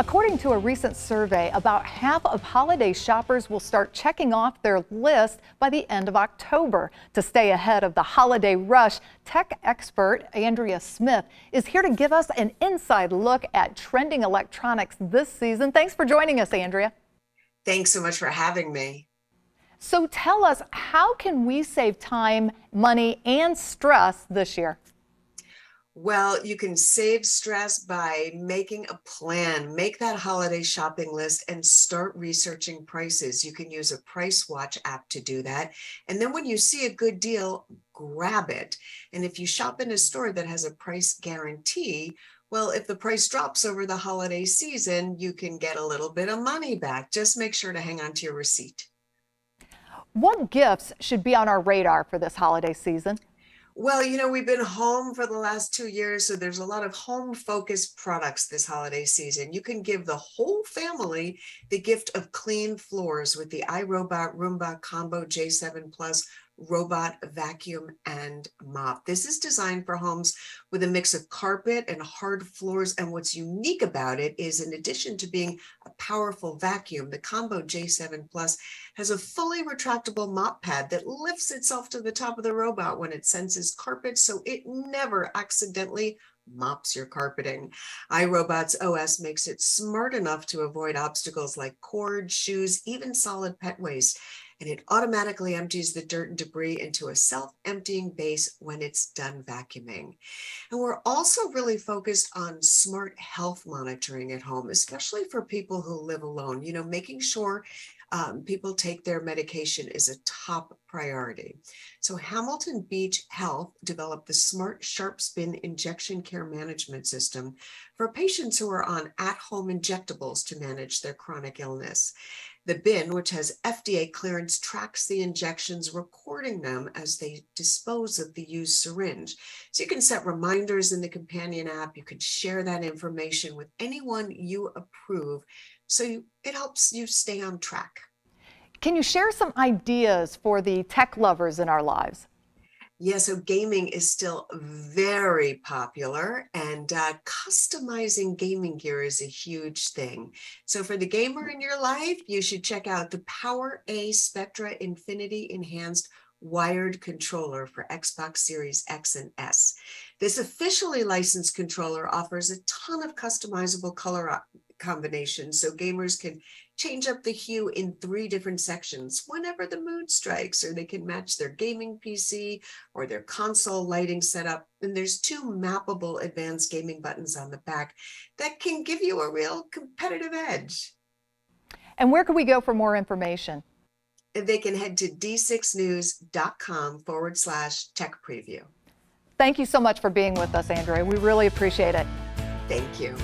According to a recent survey, about half of holiday shoppers will start checking off their list by the end of October. To stay ahead of the holiday rush, tech expert Andrea Smith is here to give us an inside look at trending electronics this season. Thanks for joining us, Andrea. Thanks so much for having me. So tell us, how can we save time, money, and stress this year? Well, you can save stress by making a plan. Make that holiday shopping list and start researching prices. You can use a Price Watch app to do that. And then when you see a good deal, grab it. And if you shop in a store that has a price guarantee, well, if the price drops over the holiday season, you can get a little bit of money back. Just make sure to hang on to your receipt. What gifts should be on our radar for this holiday season? Well, you know, we've been home for the last two years, so there's a lot of home focused products this holiday season. You can give the whole family the gift of clean floors with the iRobot Roomba Combo J7 Plus robot vacuum and mop. This is designed for homes with a mix of carpet and hard floors. And what's unique about it is in addition to being a powerful vacuum, the Combo J7 Plus has a fully retractable mop pad that lifts itself to the top of the robot when it senses carpet. So it never accidentally mops your carpeting. iRobot's OS makes it smart enough to avoid obstacles like cords, shoes, even solid pet waste and it automatically empties the dirt and debris into a self-emptying base when it's done vacuuming. And we're also really focused on smart health monitoring at home, especially for people who live alone, you know, making sure um, people take their medication is a top priority. So Hamilton Beach Health developed the Smart Sharps Bin Injection Care Management System for patients who are on at-home injectables to manage their chronic illness. The bin, which has FDA clearance, tracks the injections, recording them as they dispose of the used syringe. So you can set reminders in the companion app. You can share that information with anyone you approve. So you, it helps you stay on track. Can you share some ideas for the tech lovers in our lives? Yeah, so gaming is still very popular, and uh, customizing gaming gear is a huge thing. So, for the gamer in your life, you should check out the PowerA Spectra Infinity Enhanced wired controller for Xbox Series X and S. This officially licensed controller offers a ton of customizable color combinations so gamers can change up the hue in three different sections whenever the mood strikes, or they can match their gaming PC or their console lighting setup. And there's two mappable advanced gaming buttons on the back that can give you a real competitive edge. And where can we go for more information? They can head to d6news.com forward slash tech preview. Thank you so much for being with us, Andrea. We really appreciate it. Thank you.